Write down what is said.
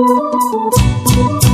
嗯。